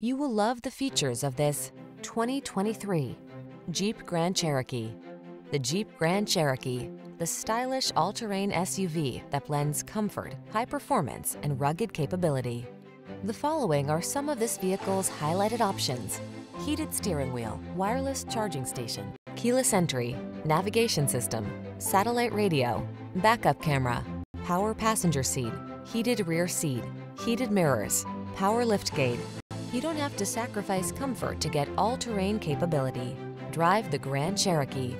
You will love the features of this 2023 Jeep Grand Cherokee. The Jeep Grand Cherokee, the stylish all-terrain SUV that blends comfort, high performance, and rugged capability. The following are some of this vehicle's highlighted options. Heated steering wheel, wireless charging station, keyless entry, navigation system, satellite radio, backup camera, power passenger seat, heated rear seat, heated mirrors, power liftgate. You don't have to sacrifice comfort to get all-terrain capability. Drive the Grand Cherokee.